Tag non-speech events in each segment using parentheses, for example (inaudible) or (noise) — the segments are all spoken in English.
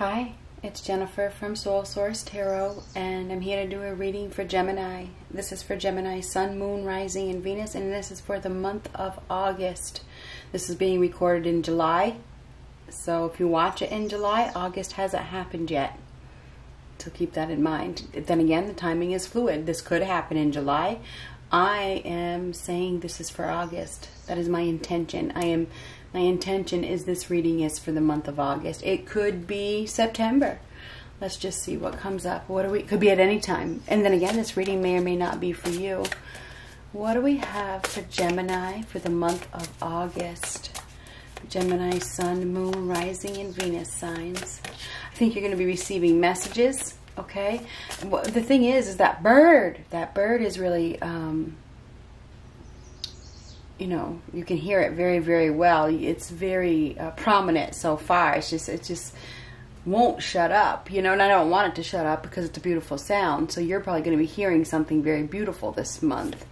Hi, it's Jennifer from Soul Source Tarot, and I'm here to do a reading for Gemini. This is for Gemini, Sun, Moon, Rising, and Venus, and this is for the month of August. This is being recorded in July, so if you watch it in July, August hasn't happened yet. So keep that in mind. Then again, the timing is fluid. This could happen in July. I am saying this is for August. That is my intention. I am my intention is this reading is for the month of August. It could be September. Let's just see what comes up. What do we could be at any time. And then again, this reading may or may not be for you. What do we have for Gemini for the month of August? Gemini, Sun, Moon, Rising, and Venus signs. I think you're going to be receiving messages. Okay. The thing is, is that bird. That bird is really um, you know, you can hear it very, very well. It's very uh, prominent so far. It's just, it just won't shut up, you know, and I don't want it to shut up because it's a beautiful sound. So you're probably going to be hearing something very beautiful this month.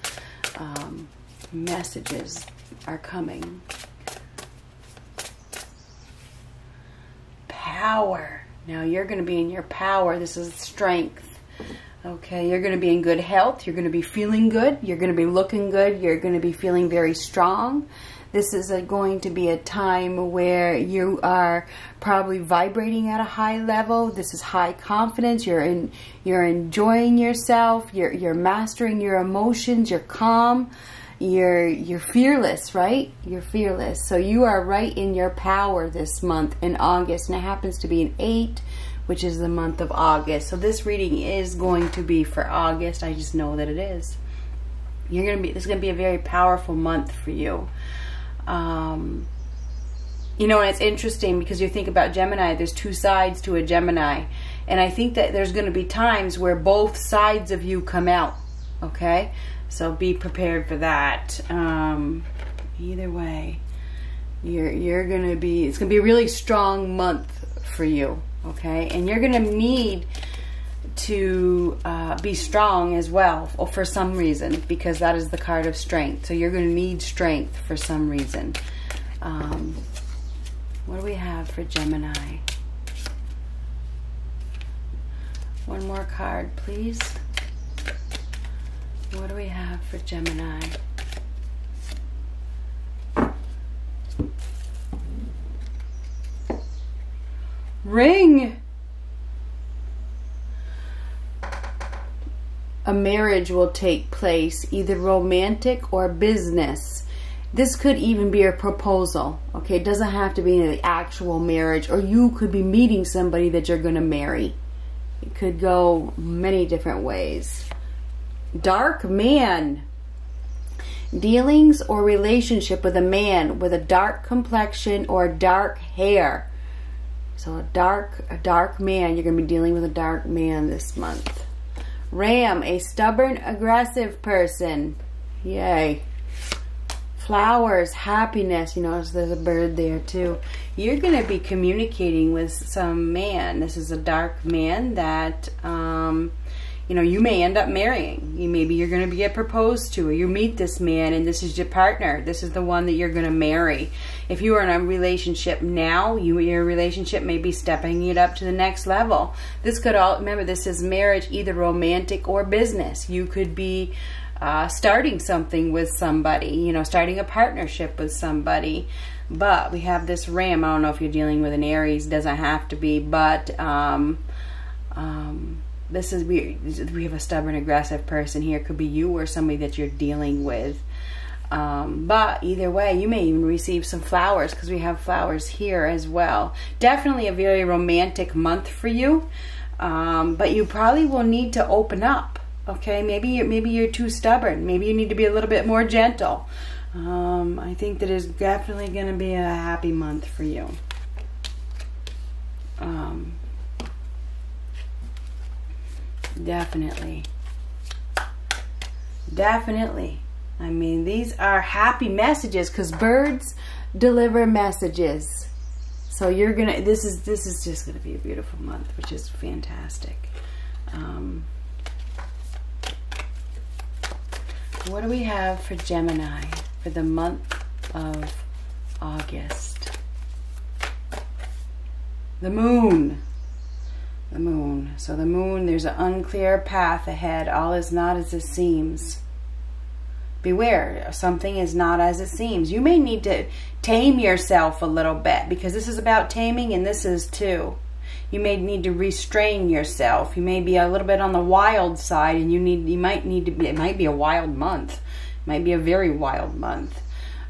Um, messages are coming. Power. Now you're going to be in your power. This is strength. Okay, you're going to be in good health. You're going to be feeling good. You're going to be looking good. You're going to be feeling very strong. This is a, going to be a time where you are probably vibrating at a high level. This is high confidence. You're in. You're enjoying yourself. You're you're mastering your emotions. You're calm. You're you're fearless, right? You're fearless. So you are right in your power this month in August, and it happens to be an eight which is the month of August. So this reading is going to be for August. I just know that it is. You're gonna be. This is gonna be a very powerful month for you. Um, you know, and it's interesting because you think about Gemini. There's two sides to a Gemini, and I think that there's going to be times where both sides of you come out. Okay, so be prepared for that. Um, either way, you're you're gonna be. It's gonna be a really strong month for you okay? And you're going to need to uh, be strong as well for some reason because that is the card of strength. So you're going to need strength for some reason. Um, what do we have for Gemini? One more card, please. What do we have for Gemini? Ring! A marriage will take place, either romantic or business. This could even be a proposal, okay? It doesn't have to be an actual marriage, or you could be meeting somebody that you're going to marry. It could go many different ways. Dark man. Dealings or relationship with a man with a dark complexion or dark hair. So a dark, a dark man, you're going to be dealing with a dark man this month. Ram, a stubborn, aggressive person. Yay. Flowers, happiness. You notice there's a bird there too. You're going to be communicating with some man. This is a dark man that um, you know, you may end up marrying. You maybe you're going to get proposed to, or you meet this man, and this is your partner. This is the one that you're going to marry. If you are in a relationship now, you your relationship may be stepping it up to the next level. This could all remember this is marriage, either romantic or business. You could be uh, starting something with somebody. You know, starting a partnership with somebody. But we have this ram. I don't know if you're dealing with an Aries. Doesn't have to be, but. Um, um, this is we we have a stubborn aggressive person here could be you or somebody that you're dealing with um, but either way you may even receive some flowers because we have flowers here as well. Definitely a very romantic month for you. Um, but you probably will need to open up okay? Maybe you're, maybe you're too stubborn. Maybe you need to be a little bit more gentle. Um, I think that is definitely going to be a happy month for you. Um, Definitely. Definitely. I mean, these are happy messages because birds deliver messages. So you're gonna. This is this is just gonna be a beautiful month, which is fantastic. Um, what do we have for Gemini for the month of August? The moon. The moon. So the moon, there's an unclear path ahead. All is not as it seems. Beware, something is not as it seems. You may need to tame yourself a little bit because this is about taming and this is too. You may need to restrain yourself. You may be a little bit on the wild side and you need you might need to be it might be a wild month. It might be a very wild month.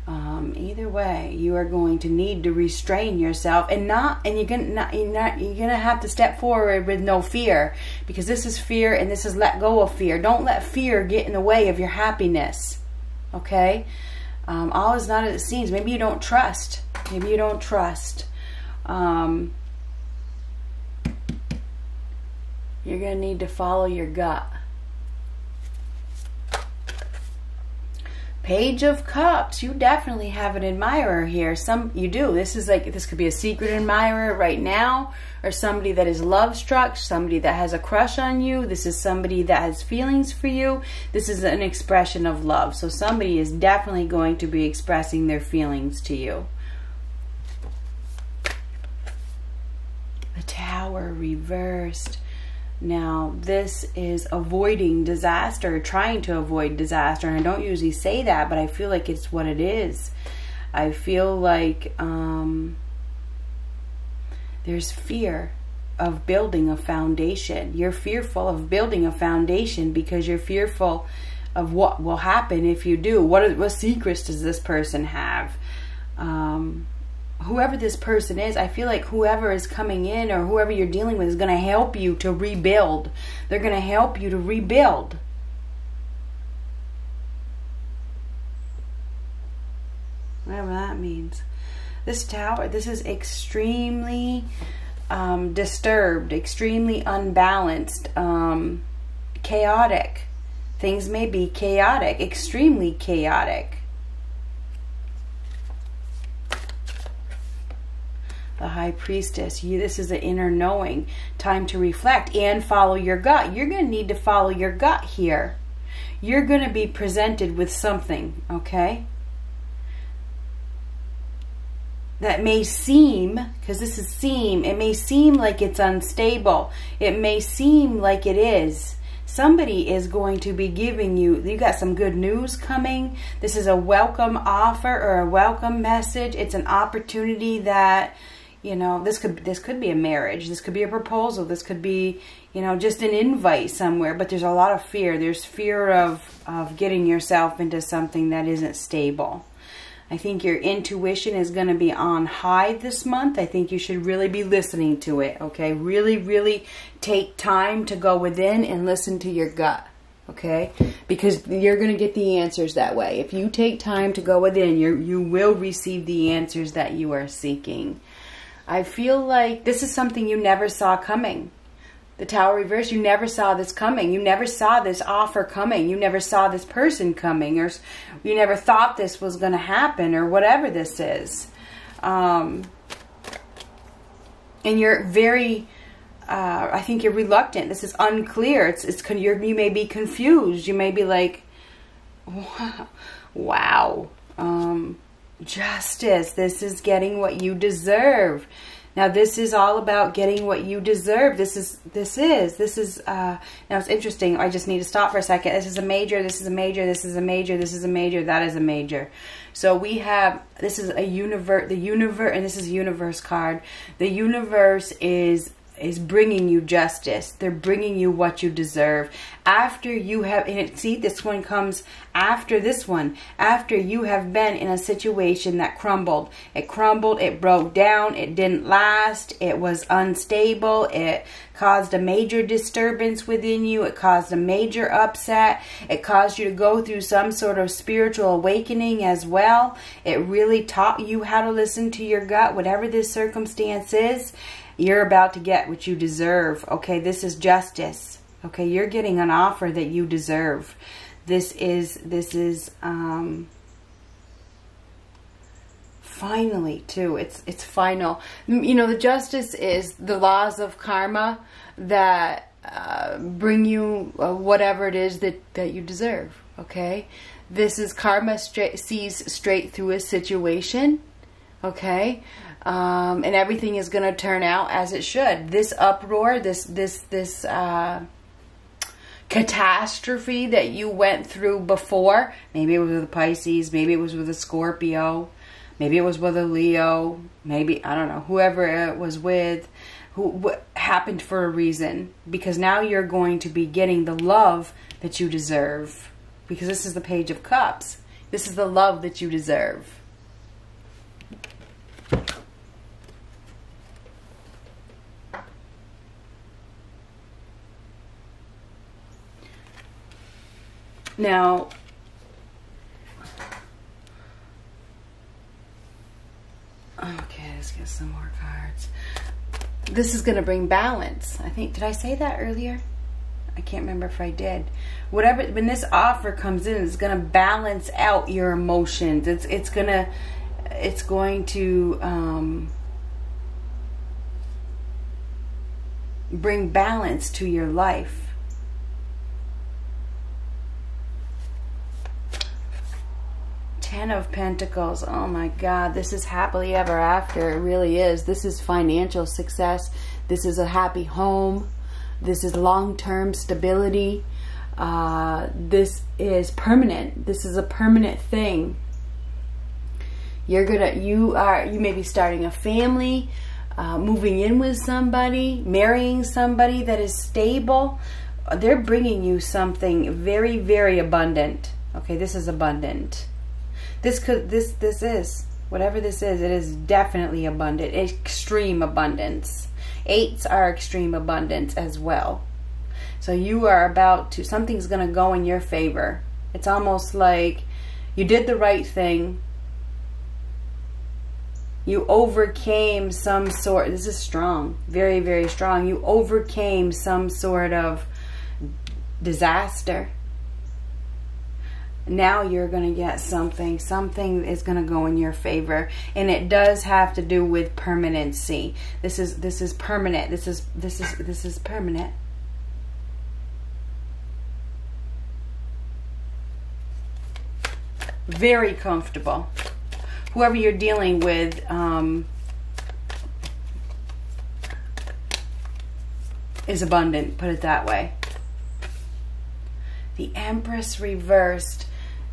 Um, either way, you are going to need to restrain yourself and not, and you're gonna not, you're not, you're gonna have to step forward with no fear because this is fear and this is let go of fear. Don't let fear get in the way of your happiness. Okay, um, all is not as it seems. Maybe you don't trust. Maybe you don't trust. Um, you're gonna need to follow your gut. Page of Cups. You definitely have an admirer here. Some you do. This is like this could be a secret admirer right now, or somebody that is love struck, somebody that has a crush on you. This is somebody that has feelings for you. This is an expression of love. So somebody is definitely going to be expressing their feelings to you. The Tower reversed. Now, this is avoiding disaster, trying to avoid disaster. And I don't usually say that, but I feel like it's what it is. I feel like um, there's fear of building a foundation. You're fearful of building a foundation because you're fearful of what will happen if you do. What, what secrets does this person have? Um, whoever this person is, I feel like whoever is coming in or whoever you're dealing with is going to help you to rebuild. They're going to help you to rebuild. Whatever that means. This tower, this is extremely um, disturbed, extremely unbalanced, um, chaotic. Things may be chaotic, extremely chaotic. The high priestess. You, this is an inner knowing. Time to reflect and follow your gut. You're going to need to follow your gut here. You're going to be presented with something, okay? That may seem, because this is seem, it may seem like it's unstable. It may seem like it is somebody is going to be giving you you got some good news coming this is a welcome offer or a welcome message it's an opportunity that you know this could this could be a marriage this could be a proposal this could be you know just an invite somewhere but there's a lot of fear there's fear of of getting yourself into something that isn't stable I think your intuition is going to be on high this month. I think you should really be listening to it, okay? Really, really take time to go within and listen to your gut, okay? Because you're going to get the answers that way. If you take time to go within, you you will receive the answers that you are seeking. I feel like this is something you never saw coming. The tower reverse, you never saw this coming. You never saw this offer coming. You never saw this person coming, or you never thought this was going to happen, or whatever this is. Um, and you're very, uh, I think you're reluctant. This is unclear. It's, it's you may be confused. You may be like, wow. (laughs) wow. Um, justice. This is getting what you deserve. Now this is all about getting what you deserve. This is this is this is uh now it's interesting. I just need to stop for a second. This is a major, this is a major, this is a major, this is a major, that is a major. So we have this is a universe the universe and this is universe card. The universe is is bringing you justice. They're bringing you what you deserve. After you have, and it, see, this one comes after this one. After you have been in a situation that crumbled. It crumbled, it broke down, it didn't last, it was unstable, it caused a major disturbance within you, it caused a major upset, it caused you to go through some sort of spiritual awakening as well. It really taught you how to listen to your gut, whatever this circumstance is. You're about to get what you deserve. Okay, this is justice. Okay, you're getting an offer that you deserve. This is, this is, um, finally too it's it's final you know the justice is the laws of karma that uh, bring you uh, whatever it is that that you deserve okay this is karma straight sees straight through a situation okay um, and everything is going to turn out as it should. This uproar, this this this uh, catastrophe that you went through before, maybe it was with a Pisces, maybe it was with a Scorpio, maybe it was with a Leo, maybe I don't know whoever it was with. Who happened for a reason because now you're going to be getting the love that you deserve because this is the page of cups this is the love that you deserve Now, okay, let's get some more cards. This is going to bring balance. I think, did I say that earlier? I can't remember if I did. Whatever, when this offer comes in, it's going to balance out your emotions. It's, it's going to, it's going to, um, bring balance to your life. Ten of Pentacles. Oh my God, this is happily ever after. It really is. This is financial success. This is a happy home. This is long-term stability. Uh, this is permanent. This is a permanent thing. You're gonna, you are, you may be starting a family, uh, moving in with somebody, marrying somebody that is stable. They're bringing you something very, very abundant. Okay, this is abundant. This could this this is whatever this is. It is definitely abundant, extreme abundance. Eights are extreme abundance as well. So you are about to something's going to go in your favor. It's almost like you did the right thing. You overcame some sort. This is strong, very very strong. You overcame some sort of disaster now you're going to get something. Something is going to go in your favor. And it does have to do with permanency. This is this is permanent. This is this is this is permanent. Very comfortable. Whoever you're dealing with um, is abundant put it that way. The empress reversed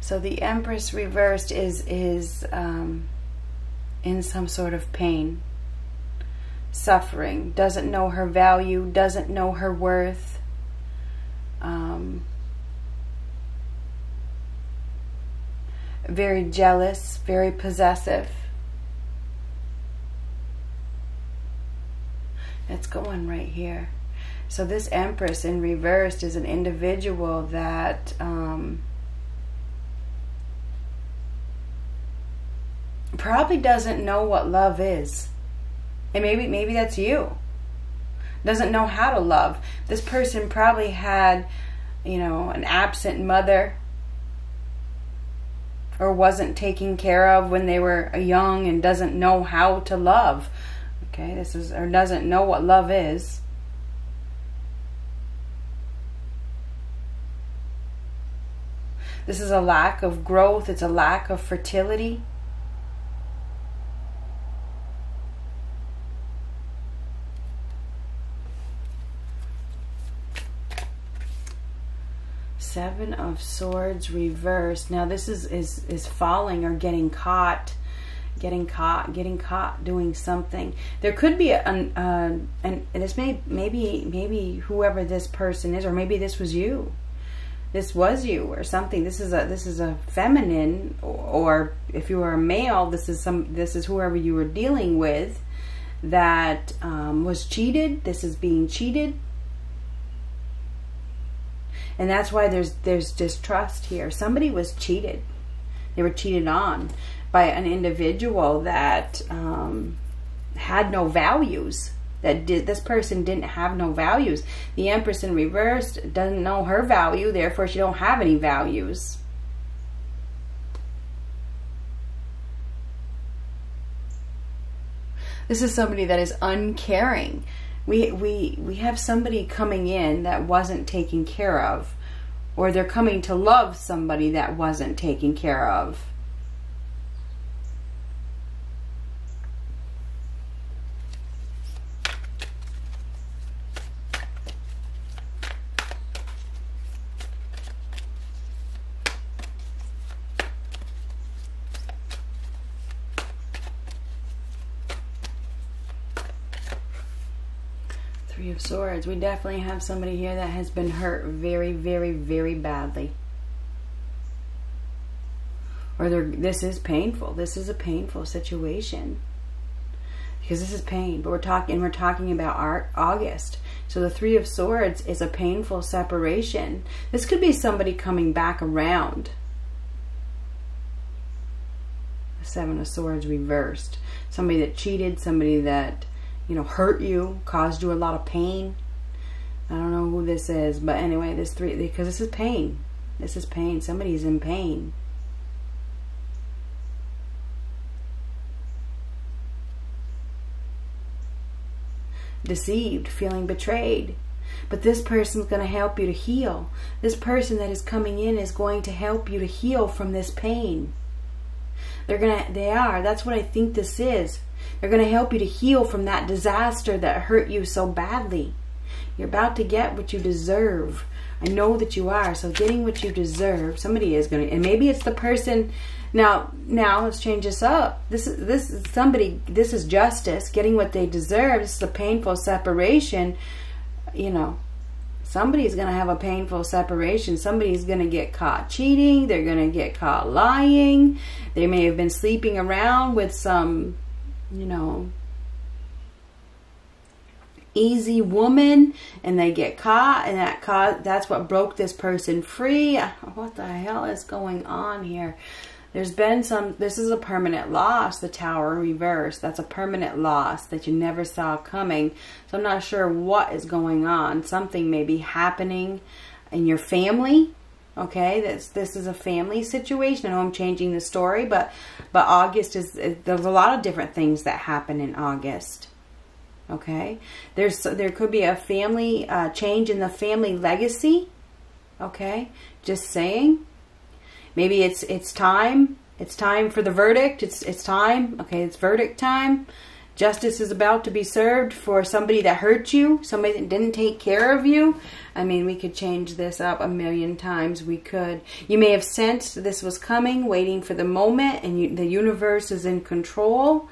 so the Empress reversed is is um, in some sort of pain, suffering, doesn't know her value, doesn't know her worth. Um, very jealous, very possessive. It's going right here. So this Empress in reversed is an individual that um, probably doesn't know what love is. And maybe maybe that's you. Doesn't know how to love. This person probably had, you know, an absent mother or wasn't taken care of when they were young and doesn't know how to love. Okay, this is or doesn't know what love is. This is a lack of growth, it's a lack of fertility. Seven of Swords reversed. Now this is is is falling or getting caught, getting caught, getting caught doing something. There could be an uh, and this may maybe maybe whoever this person is, or maybe this was you. This was you or something. This is a this is a feminine, or if you were a male, this is some this is whoever you were dealing with that um, was cheated. This is being cheated and that's why there's there's distrust here. Somebody was cheated. They were cheated on by an individual that um, had no values that did, this person didn't have no values. The empress in reverse doesn't know her value therefore she don't have any values. This is somebody that is uncaring we we we have somebody coming in that wasn't taken care of or they're coming to love somebody that wasn't taken care of Swords. We definitely have somebody here that has been hurt very, very, very badly. Or this is painful. This is a painful situation because this is pain. But we're talking we're talking about August. So the Three of Swords is a painful separation. This could be somebody coming back around. The Seven of Swords reversed. Somebody that cheated, somebody that, you know, hurt you, caused you a lot of pain. I don't know who this is, but anyway, this three because this is pain. This is pain. Somebody's in pain. deceived, feeling betrayed. But this person is going to help you to heal. This person that is coming in is going to help you to heal from this pain. They're going to they are. That's what I think this is. They're going to help you to heal from that disaster that hurt you so badly. You're about to get what you deserve. I know that you are. So getting what you deserve, somebody is going to and maybe it's the person now, now let's change this up. This is this is somebody. This is justice, getting what they deserve. This is a painful separation. You know, somebody's going to have a painful separation. Somebody's going to get caught cheating. They're going to get caught lying. They may have been sleeping around with some, you know, easy woman and they get caught and that caught that's what broke this person free what the hell is going on here there's been some, this is a permanent loss, the tower reverse. That's a permanent loss that you never saw coming. So I'm not sure what is going on. Something may be happening in your family. Okay, this this is a family situation. I know I'm changing the story, but but August is there's a lot of different things that happen in August. Okay, there's there could be a family uh, change in the family legacy. Okay, just saying. Maybe it's it's time. It's time for the verdict. It's it's time. Okay, it's verdict time. Justice is about to be served for somebody that hurt you, somebody that didn't take care of you. I mean, we could change this up a million times. We could. You may have sensed this was coming, waiting for the moment, and you, the universe is in control.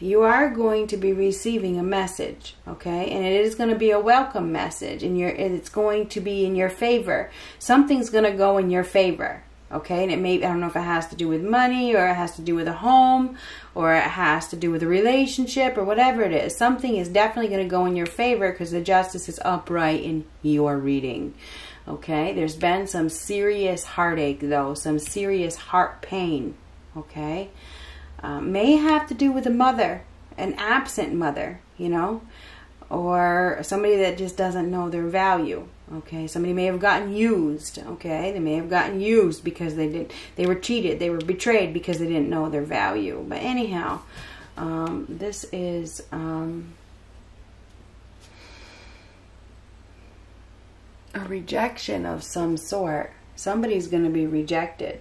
You are going to be receiving a message, okay? And it is going to be a welcome message, and it's going to be in your favor. Something's going to go in your favor okay? And it may i don't know if it has to do with money or it has to do with a home or it has to do with a relationship or whatever it is. Something is definitely going to go in your favor because the justice is upright in your reading okay? There's been some serious heartache though some serious heart pain okay? Um, may have to do with a mother an absent mother you know? Or somebody that just doesn't know their value Okay, somebody may have gotten used. Okay, they may have gotten used because they did they were cheated, they were betrayed because they didn't know their value. But anyhow, um, this is um, a rejection of some sort. Somebody's going to be rejected.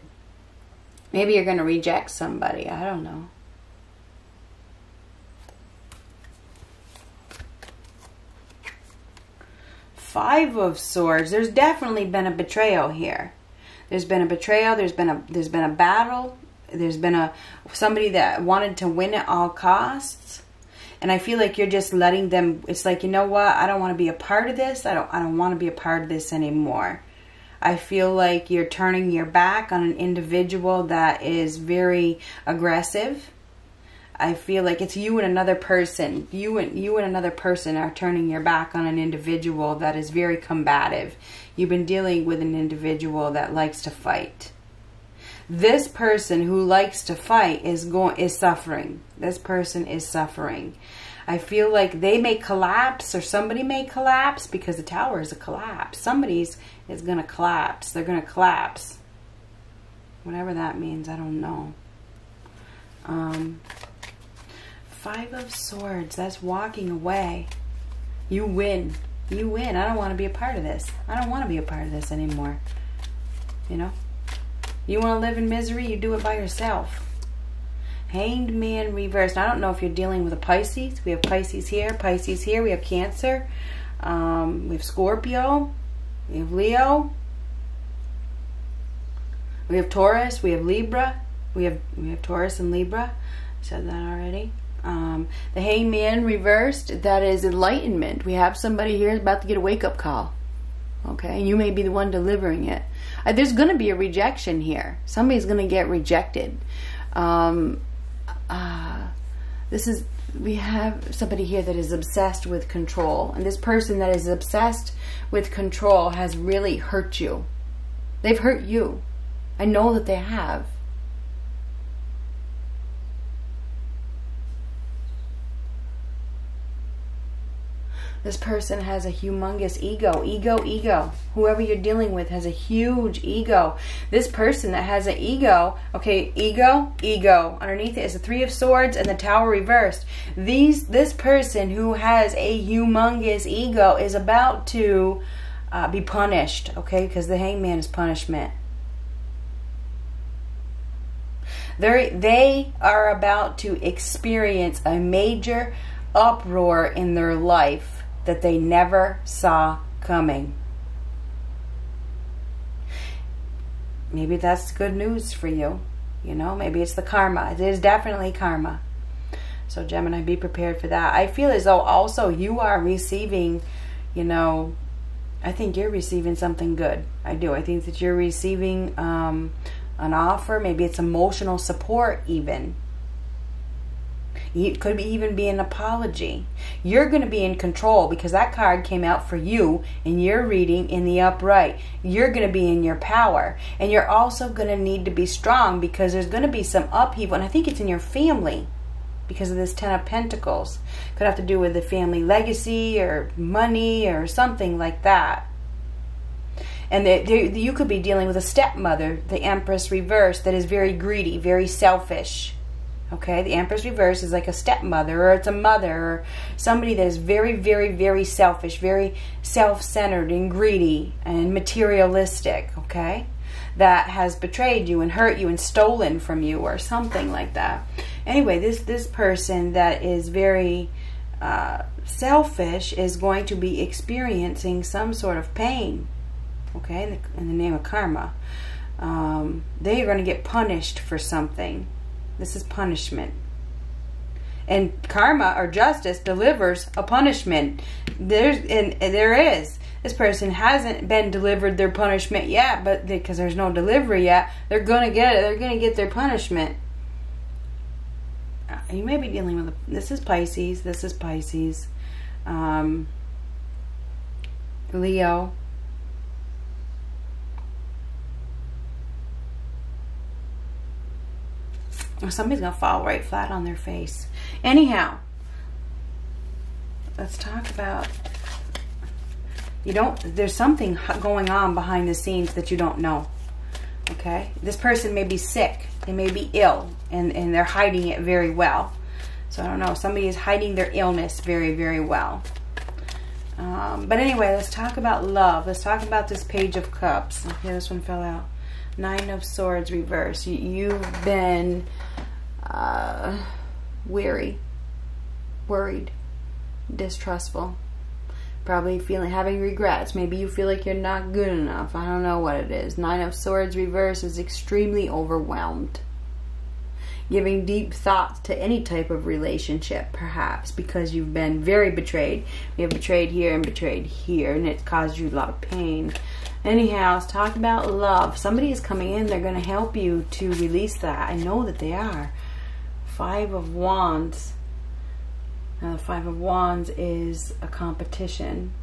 Maybe you're going to reject somebody. I don't know. Five of Swords. There's definitely been a betrayal here. There's been a betrayal. There's been a there's been a battle. There's been a somebody that wanted to win at all costs. And I feel like you're just letting them. It's like you know what? I don't want to be a part of this. I don't. I don't want to be a part of this anymore. I feel like you're turning your back on an individual that is very aggressive I feel like it's you and another person. You and you and another person are turning your back on an individual that is very combative. You've been dealing with an individual that likes to fight. This person who likes to fight is going is suffering. This person is suffering. I feel like they may collapse or somebody may collapse because the tower is a collapse. Somebody's is going to collapse. They're going to collapse. Whatever that means, I don't know. Um, Five of Swords. That's walking away. You win. You win. I don't want to be a part of this. I don't want to be a part of this anymore. You know? You want to live in misery? You do it by yourself. Hanged Man reversed. I don't know if you're dealing with a Pisces. We have Pisces here, Pisces here. We have Cancer. Um, we have Scorpio. We have Leo. We have Taurus. We have Libra. We have we have Taurus and Libra. I said that already. Um, the hangman reversed, that is enlightenment. We have somebody here about to get a wake up call. Okay, and you may be the one delivering it. Uh, there's going to be a rejection here. Somebody's going to get rejected. Um, uh, this is we have somebody here that is obsessed with control, and this person that is obsessed with control has really hurt you. They've hurt you. I know that they have. This person has a humongous ego. Ego, ego. Whoever you're dealing with has a huge ego. This person that has an ego, okay, ego, ego. Underneath it is the Three of Swords and the Tower reversed. These, this person who has a humongous ego is about to uh, be punished, okay, because the hangman is punishment. They're, they are about to experience a major uproar in their life that they never saw coming. Maybe that's good news for you. You know, maybe it's the karma. It is definitely karma. So, Gemini, be prepared for that. I feel as though also you are receiving, you know, I think you're receiving something good. I do. I think that you're receiving um, an offer. Maybe it's emotional support, even. It could be even be an apology. You're going to be in control because that card came out for you and you're reading in the upright. You're going to be in your power. And you're also going to need to be strong because there's going to be some upheaval. And I think it's in your family because of this Ten of Pentacles. Could have to do with the family legacy or money or something like that. And they, they, you could be dealing with a stepmother, the Empress reverse, that is very greedy, very selfish Okay, the Empress reverse is like a stepmother or it's a mother or somebody that is very, very, very selfish, very self centered and greedy and materialistic. Okay, that has betrayed you and hurt you and stolen from you or something like that. Anyway, this this person that is very uh, selfish is going to be experiencing some sort of pain. Okay, in the, in the name of karma, um, they are going to get punished for something this is punishment. And karma or justice delivers a punishment. There's and there is. This person hasn't been delivered their punishment yet, but because there's no delivery yet, they're gonna get it. They're gonna get their punishment. Uh, you may be dealing with. A, this is Pisces. This is Pisces. Um, Leo. Or somebody's going to fall right flat on their face. Anyhow, let's talk about you don't there's something going on behind the scenes that you don't know. Okay? This person may be sick they may be ill and and they're hiding it very well. So i don't know somebody is hiding their illness very very well. Um, but anyway let's talk about love. Let's talk about this page of cups. Okay this one fell out nine of swords reverse you, you've been uh, weary, worried, distrustful, probably feeling having regrets. Maybe you feel like you're not good enough. I don't know what it is. Nine of Swords reverse is extremely overwhelmed. Giving deep thoughts to any type of relationship, perhaps, because you've been very betrayed. You have betrayed here and betrayed here, and it's caused you a lot of pain. Anyhow, let's talk about love. Somebody is coming in, they're going to help you to release that. I know that they are. Five of Wands. Now, the Five of Wands is a competition.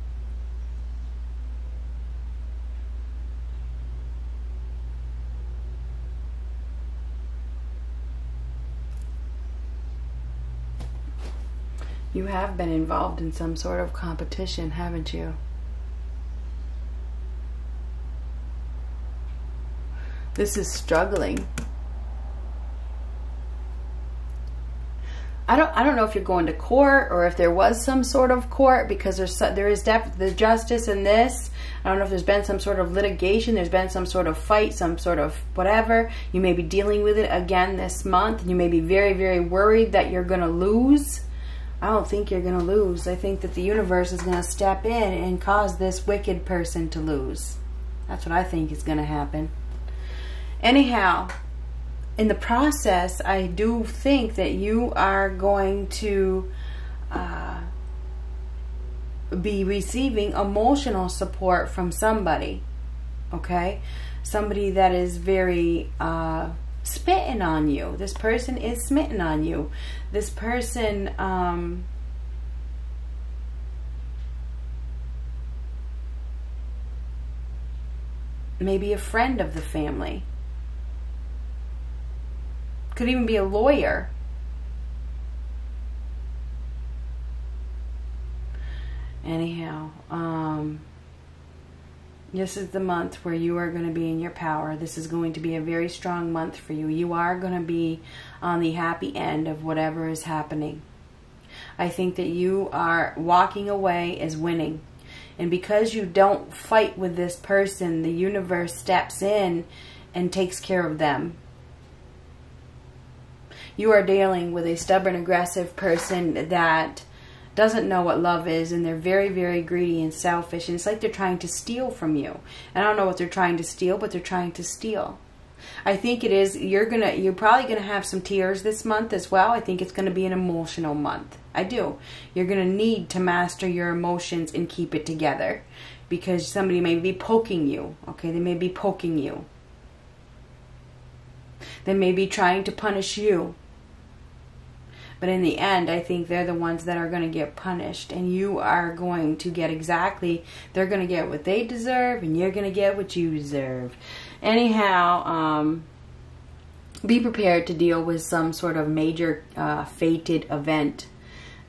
You have been involved in some sort of competition, haven't you? This is struggling. I don't I don't know if you're going to court or if there was some sort of court because there's there is def, the justice in this. I don't know if there's been some sort of litigation, there's been some sort of fight, some sort of whatever. You may be dealing with it again this month. You may be very very worried that you're going to lose. I don't think you're going to lose. I think that the universe is going to step in and cause this wicked person to lose. That's what I think is going to happen. Anyhow, in the process, I do think that you are going to uh, be receiving emotional support from somebody. Okay? Somebody that is very uh, spitting on you. This person is smitten on you. This person. Um, maybe a friend of the family. Could even be a lawyer. Anyhow, um, this is the month where you are going to be in your power. This is going to be a very strong month for you. You are going to be on the happy end of whatever is happening. I think that you are walking away as winning. And because you don't fight with this person, the universe steps in and takes care of them. You are dealing with a stubborn, aggressive person that doesn't know what love is and they're very, very greedy and selfish. And it's like they're trying to steal from you. And I don't know what they're trying to steal, but they're trying to steal. I think it is you're gonna you're probably gonna have some tears this month as well. I think it's gonna be an emotional month. I do. You're gonna need to master your emotions and keep it together because somebody may be poking you. Okay, they may be poking you. They may be trying to punish you. But in the end, I think they're the ones that are going to get punished. And you are going to get exactly, they're going to get what they deserve, and you're going to get what you deserve. Anyhow, um, be prepared to deal with some sort of major uh, fated event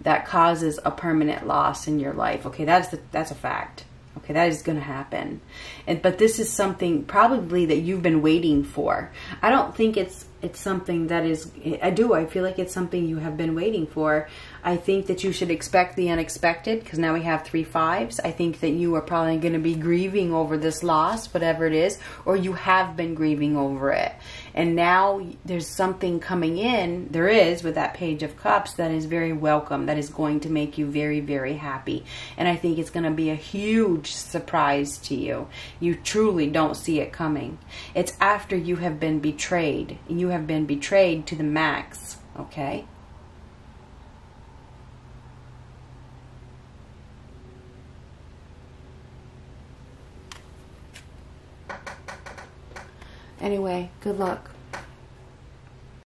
that causes a permanent loss in your life. Okay, that's the, that's a fact. Okay, that is going to happen. And but this is something probably that you've been waiting for. I don't think it's it's something that is I do. I feel like it's something you have been waiting for. I think that you should expect the unexpected because now we have three fives. I think that you are probably going to be grieving over this loss, whatever it is, or you have been grieving over it. And now there's something coming in, there is with that Page of Cups that is very welcome, that is going to make you very, very happy. And I think it's going to be a huge surprise to you. You truly don't see it coming. It's after you have been betrayed. You have been betrayed to the max, okay? Anyway, good luck.